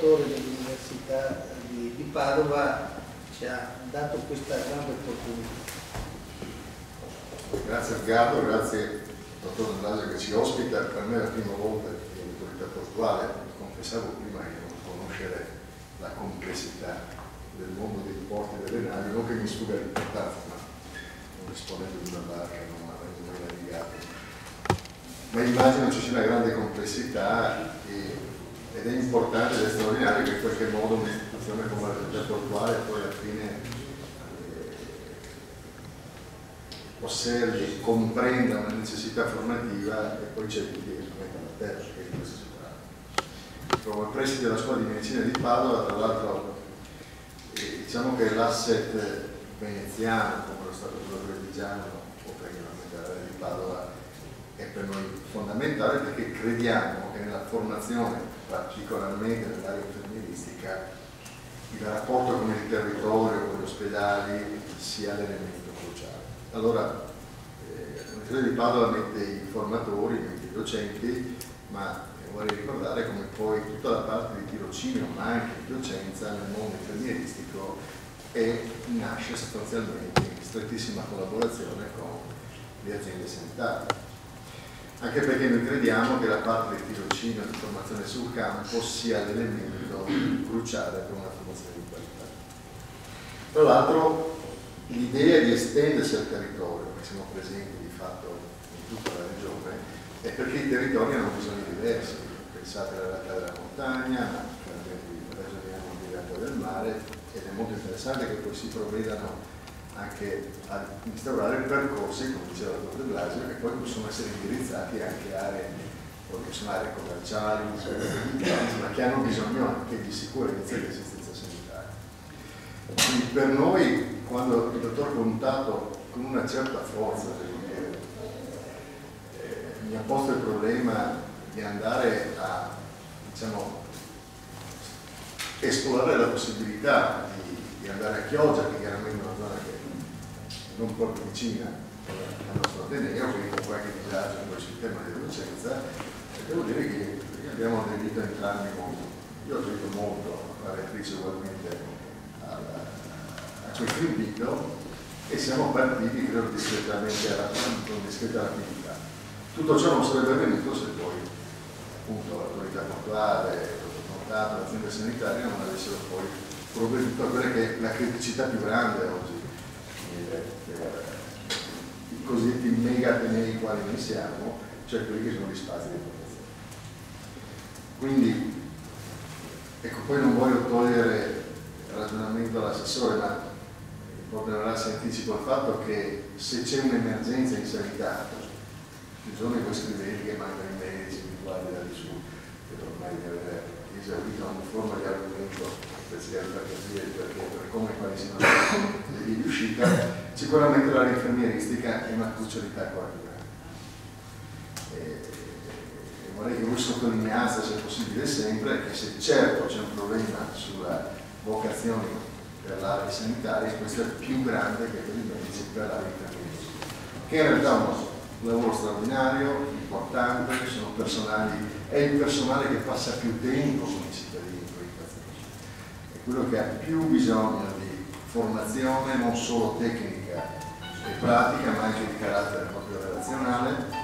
rettore dell'Università di, di Padova ci ha dato questa grande opportunità. Grazie Edgardo, grazie dottor Andrasio che ci ospita, per me è la prima volta che l'autorità portuale, confessavo prima che non conoscere la complessità del mondo dei porti e delle navi, non che mi sfugga l'importanza, ma non rispondendo di una barca non avendo mai navigato. Ma immagino ci sia una grande complessità e, ed è importante ed è straordinario che in qualche modo un'istituzione come l'autorità portuale poi alla fine eh, osservi, comprenda una necessità formativa e poi c'è chi che metta la terra, che è questo si tratta. Come preside della scuola di medicina di Padova, tra l'altro eh, diciamo che l'asset veneziano, come lo Stato Reggiano o regionalmente di Padova, è per noi fondamentale perché crediamo che nella formazione, particolarmente nell'area infermieristica, il rapporto con il territorio, con gli ospedali, sia l'elemento cruciale. Allora, eh, l'Università di Padova mette i formatori, mette i docenti, ma vorrei ricordare come poi tutta la parte di tirocinio, ma anche di docenza nel mondo infermieristico e nasce sostanzialmente in strettissima collaborazione con le aziende sanitarie. Anche perché noi crediamo che la parte di tirocinio e di formazione sul campo sia l'elemento cruciale per una formazione di qualità. Tra l'altro l'idea di estendersi al territorio, che siamo presenti di fatto in tutta la regione, è perché i territori hanno bisogni diversi. Pensate alla realtà della montagna, ragioniamo di realtà del mare, ed è molto interessante che poi si provvedano anche a instaurare percorsi, come diceva il Blasio, che poi possono essere indirizzati anche a aree, possono aree commerciali, ma che hanno bisogno anche di sicurezza e di assistenza sanitaria. Quindi per noi, quando il dottor Contato, con una certa forza, dire, eh, mi ha posto il problema di andare a diciamo, esplorare la possibilità di, di andare a Chioggia, che chiaramente è una zona che non proprio vicina al nostro Ateneo, quindi con qualche disagio quel sistema di docenza, e devo dire che abbiamo aderito entrambi molto. Io ho aderito molto la rettrice ugualmente alla, a questo invito e siamo partiti, credo, discretamente con discreta rapidità. Tutto ciò non sarebbe avvenuto se poi appunto l'autorità portuale, l'autorità, l'azienda sanitaria non avessero poi provveduto a quella che è la criticità più grande oggi i cosiddetti mega atenei quali noi siamo, cioè quelli che sono gli spazi di formazione. Quindi, ecco, poi non voglio togliere il ragionamento all'assessore, ma proprio si anticipo il fatto che se c'è un'emergenza in sanità, ci sono i vostri vedi che mancano i medici, i quali da di su, che ormai di aver esaurito ogni forma di argomento speciale per capire perché, per come quali siano le vie di uscita, sicuramente l'area infermieristica è una crucialità grande. vorrei che voi sottolineaste, se possibile sempre, che se certo c'è un problema sulla vocazione per l'area sanitaria, questo è più grande che per i medici per l'area infermieristica, che in realtà è un lavoro straordinario, importante, sono personali, è il personale che passa più tempo con i cittadini quello che ha più bisogno di formazione non solo tecnica e pratica ma anche di carattere proprio relazionale.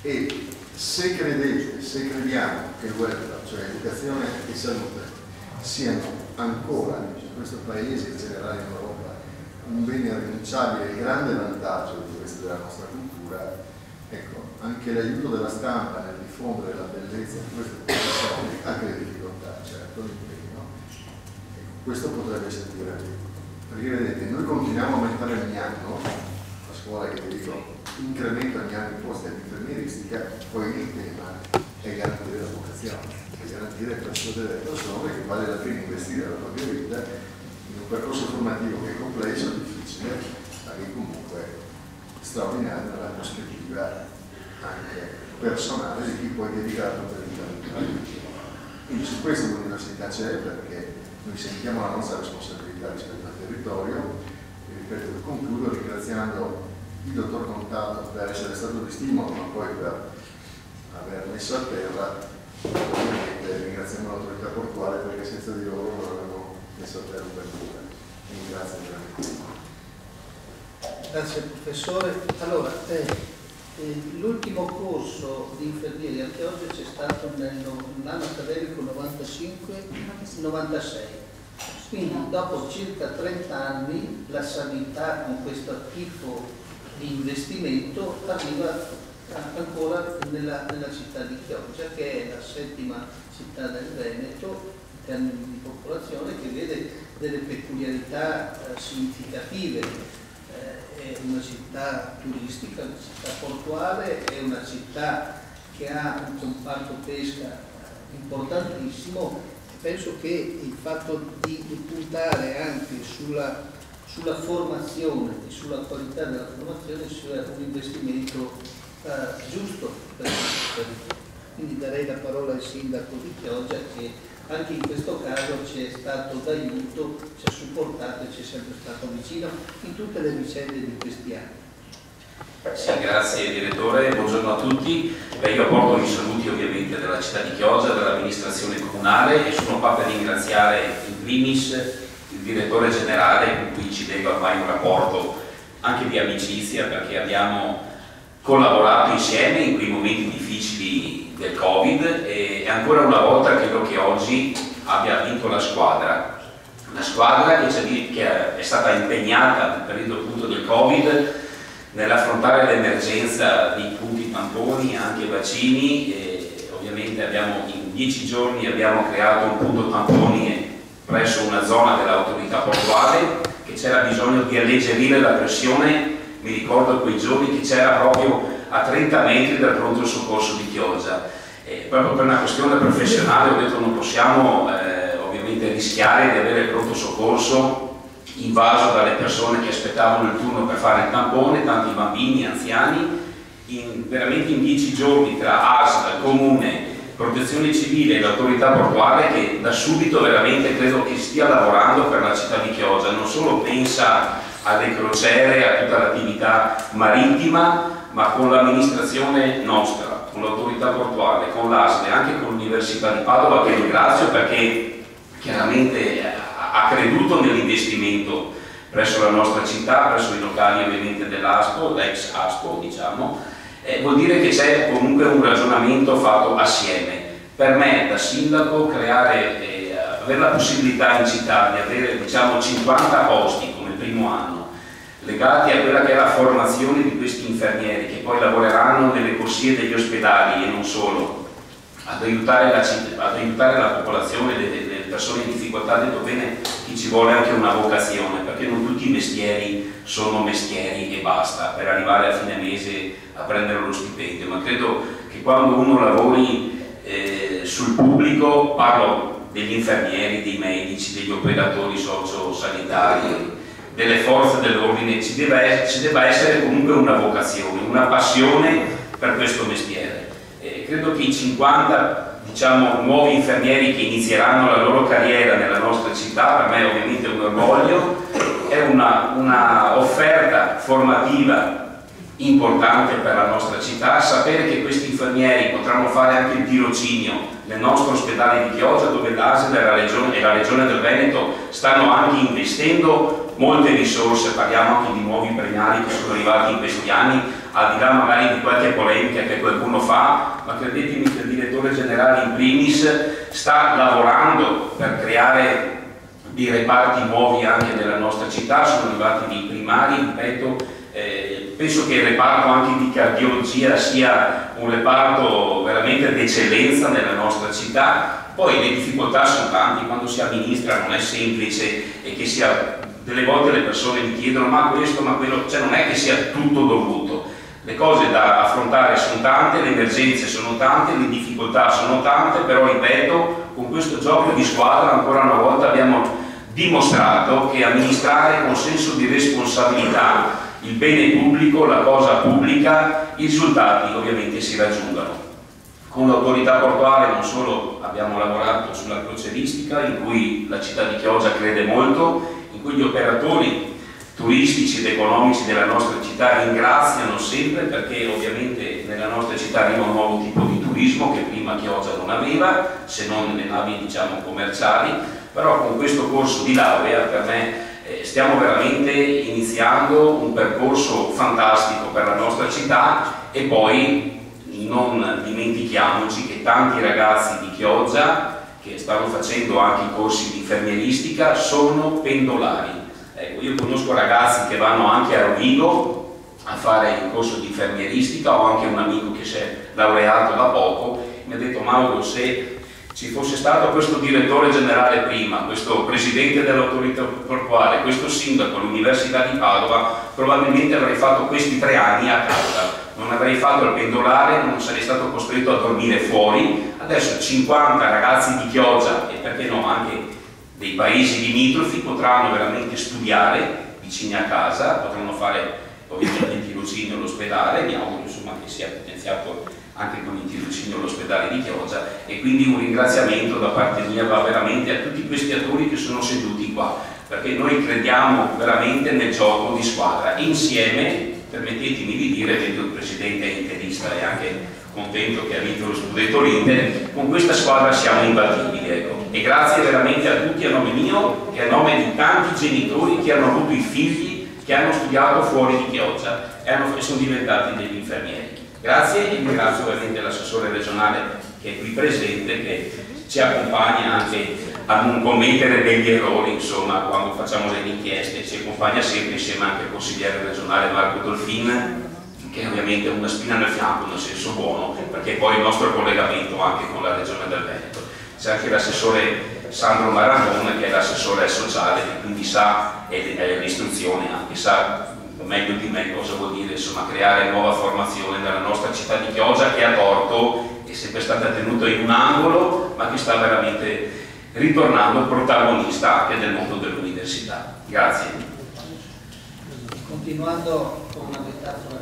E se credete, se crediamo che il welfare, cioè educazione e salute, siano ancora in questo paese in generale in Europa un bene irrinunciabile e grande vantaggio di questo della nostra cultura, ecco, anche l'aiuto della stampa nel diffondere la bellezza di queste professioni, anche le difficoltà, certo, questo potrebbe servire. Perché vedete, noi continuiamo a aumentare ogni anno, la scuola che vi dico, incrementa ogni anno i posti all'infermieristica, poi il tema è garantire la vocazione, è garantire per tutte le persone che vale la pena investire la propria vita in un percorso formativo che è complesso, difficile, ma che comunque straordinario nella prospettiva anche personale di chi poi dedica la propria vita Quindi su questo l'università c'è perché noi sentiamo la nostra responsabilità rispetto al territorio e ripeto, concludo ringraziando il dottor Contato per essere stato di stimolo ma poi per aver messo a terra ovviamente ringraziamo l'autorità portuale perché si è questa apertura. Ringrazio veramente. Grazie professore. Allora, eh, eh, l'ultimo corso di infermieri anche oggi c'è stato nell'anno accademico 95-96. Quindi dopo circa 30 anni la sanità con questo tipo di investimento arriva ancora nella, nella città di Chioggia che è la settima città del Veneto in termini di popolazione che vede delle peculiarità eh, significative. È una città turistica, una città portuale, è una città che ha un comparto pesca importantissimo. Penso che il fatto di, di puntare anche sulla, sulla formazione e sulla qualità della formazione sia un investimento eh, giusto per il territorio. Quindi darei la parola al sindaco di Chioggia che anche in questo caso ci è stato d'aiuto, ci ha supportato e ci è sempre stato vicino in tutte le vicende di questi anni. Sì, grazie direttore, buongiorno a tutti. Beh, io porto i saluti ovviamente della città di Chioggia, dell'amministrazione comunale e sono qua per ringraziare in primis il direttore generale con cui ci lega ormai un rapporto anche di amicizia perché abbiamo collaborato insieme in quei momenti difficili del Covid e ancora una volta credo che oggi abbia vinto la squadra. Una squadra che, che è stata impegnata nel periodo appunto del Covid nell'affrontare l'emergenza di punti tamponi, anche vaccini e ovviamente abbiamo, in dieci giorni abbiamo creato un punto tamponi presso una zona dell'autorità portuale che c'era bisogno di alleggerire la pressione mi ricordo quei giorni che c'era proprio a 30 metri dal pronto soccorso di Chioggia. E proprio per una questione professionale ho detto non possiamo eh, ovviamente rischiare di avere il pronto soccorso invaso dalle persone che aspettavano il turno per fare il tampone, tanti bambini, anziani. In, veramente in dieci giorni tra ASL, Comune, Protezione Civile e l'autorità portuale che da subito veramente credo che stia lavorando per la città di Chioggia, non solo pensa alle crociere, a tutta l'attività marittima, ma con l'amministrazione nostra, con l'autorità portuale, con l'ASL e anche con l'Università di Padova che ringrazio perché chiaramente ha creduto nell'investimento presso la nostra città, presso i locali ovviamente dell'ASPO, l'ex ASPO diciamo, eh, vuol dire che c'è comunque un ragionamento fatto assieme. Per me da sindaco creare, eh, avere la possibilità in città di avere diciamo 50 posti come primo anno legati a quella che è la formazione di questi infermieri che poi lavoreranno nelle corsie degli ospedali e non solo, ad aiutare la, ad aiutare la popolazione, le, le, persone in difficoltà, detto bene, che ci vuole anche una vocazione, perché non tutti i mestieri sono mestieri e basta, per arrivare a fine mese a prendere lo stipendio, ma credo che quando uno lavori eh, sul pubblico, parlo degli infermieri, dei medici, degli operatori socio-sanitari, delle forze dell'ordine, ci, deve essere comunque una vocazione, una passione per questo mestiere. Eh, credo che i 50 diciamo, nuovi infermieri che inizieranno la loro carriera nella nostra città, per me ovviamente è un orgoglio, è una, una offerta formativa importante per la nostra città, sapere che questi infermieri potranno fare anche il tirocinio nel nostro ospedale di Chioggia dove l'ASL e la Regione del Veneto stanno anche investendo molte risorse, parliamo anche di nuovi premiali che sono arrivati in questi anni, al di là magari di qualche polemica che qualcuno fa, ma credetemi che il direttore generale in primis sta lavorando per creare dei reparti nuovi anche nella nostra città, sono arrivati dei primari, ripeto, eh, penso che il reparto anche di cardiologia sia un reparto veramente d'eccellenza nella nostra città, poi le difficoltà sono tante, quando si amministra non è semplice e che sia, delle volte le persone mi chiedono ma questo, ma quello, cioè non è che sia tutto dovuto, le cose da affrontare sono tante, le emergenze sono tante, le difficoltà sono tante, però ripeto, con questo gioco di squadra ancora una volta abbiamo dimostrato che amministrare con senso di responsabilità il bene pubblico, la cosa pubblica, i risultati ovviamente si raggiungono. Con l'autorità portuale non solo abbiamo lavorato sulla crocieristica in cui la città di Chioggia crede molto, in cui gli operatori turistici ed economici della nostra città ringraziano sempre perché ovviamente nella nostra città arriva un nuovo tipo di turismo turismo che prima Chioggia non aveva, se non le navi diciamo, commerciali, però con questo corso di laurea per me eh, stiamo veramente iniziando un percorso fantastico per la nostra città e poi non dimentichiamoci che tanti ragazzi di Chioggia che stanno facendo anche i corsi di infermieristica sono pendolari. Ecco, io conosco ragazzi che vanno anche a Rovigo a fare il corso di infermieristica, ho anche un amico che si è laureato da poco, mi ha detto Mauro se ci fosse stato questo direttore generale prima, questo presidente dell'autorità portuale, questo sindaco all'Università di Padova, probabilmente avrei fatto questi tre anni a casa non avrei fatto il pendolare, non sarei stato costretto a dormire fuori. Adesso 50 ragazzi di Chioggia e perché no anche dei paesi limitrofi potranno veramente studiare vicini a casa, potranno fare ovviamente il tirocinio all'ospedale, mi auguro insomma, che sia potenziato anche con il tirocinio all'ospedale di Chioggia e quindi un ringraziamento da parte mia va veramente a tutti questi attori che sono seduti qua perché noi crediamo veramente nel gioco di squadra insieme permettetemi di dire, vedo il presidente interista e anche contento che ha vinto lo scudetto l'Inter, con questa squadra siamo imbattibili. Ecco. E grazie veramente a tutti a nome mio e a nome di tanti genitori che hanno avuto i figli che hanno studiato fuori di Chioggia e, hanno, sono diventati degli infermieri. Grazie e ringrazio veramente l'assessore regionale che è qui presente, che ci accompagna anche a non commettere degli errori insomma, quando facciamo delle inchieste, ci accompagna sempre insieme anche il consigliere regionale Marco Dolfin che ovviamente è una spina nel fianco nel senso buono perché poi il nostro collegamento anche con la regione del Veneto. C'è anche l'assessore Sandro Maradona che è l'assessore sociale che quindi sa l'istruzione anche sa meglio di me cosa vuol dire insomma, creare nuova formazione nella nostra città di Chioggia che ha torto è sempre stata tenuta in un angolo ma che sta veramente ritornando protagonista anche del mondo dell'università. Grazie. Continuando con una metafora